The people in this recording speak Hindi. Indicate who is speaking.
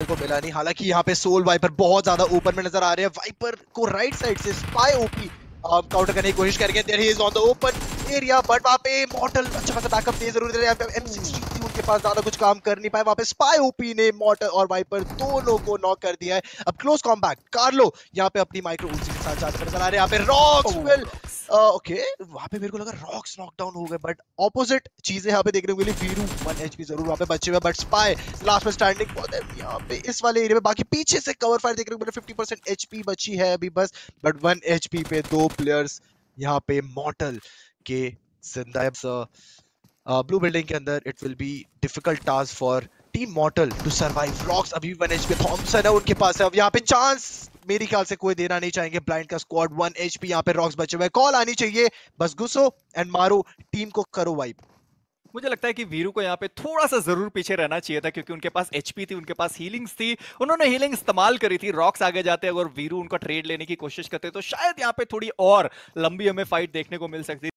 Speaker 1: को मिला नहीं। हालाँकि यहाँ पे सोल वाइपर बहुत ज़्यादा ऊपर में नज़र आ रहे हैं। वाइपर को राइट साइड से स्पाई ओपी काउंटर करने की कोशिश करेंगे। There he is on the open area but वहाँ पे मॉडल अच्छा खासा बैकअप दे ज़रूर दे रहे हैं M16 थी उनके पास ज़्यादा कुछ काम कर नहीं पाए। वहाँ पे स्पाई ओपी ने मॉडल और वाइपर दोनों को नॉक कर दिया है। अब क्लोज कॉम्बैट कार्लो यहाँ पे अपनी माइक्रो उसी के साथ जाते नज़र आ रहे हैं। यहाँ पे विल ओके, वहाँ पे मेरे को लगा रॉक्स नॉकडाउन हो गए बट ऑपोजिट चीज़ें यहाँ पे देखने को मिली वीरू 1 एचपी ज़रूर वहाँ पे बचे हुए बट स्पाई लास्ट में स्टैंडिंग फॉर देम यहाँ पे इस वाले एरिया में, बाकी पीछे से कवर फायर देखने को मिले 50% एचपी बची है अभी बस बट 1 एचपी पे दो प्लेयर्स यहाँ पे मॉटल के ज़िंदा है ब्लू बिल्डिंग के अंदर it will be difficult task for team Mortal to survive Rocks अभी वन एचपी थॉमसन है, उनके पास है, अब यहाँ पे चांस मेरे ख्याल से कोई देना नहीं चाहेंगे। ब्लाइंड का स्क्वाड वन एच पी यहाँ पे रॉक्स बचे हुए कॉल आनी चाहिए। बस घुसो एंड मारो। टीम को करो वाइप
Speaker 2: मुझे लगता है कि वीरू को यहाँ पे थोड़ा सा ज़रूर पीछे रहना चाहिए था, क्योंकि उनके पास एचपी थी, उनके पास हीलिंग्स थी। उन्होंने हीलिंग इस्तेमाल करी थी रॉक्स आगे जाते अगर वीरू उनका ट्रेड लेने की कोशिश करते तो शायद यहाँ पे थोड़ी और लंबी हमें फाइट देखने को मिल सकती